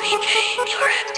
became you're.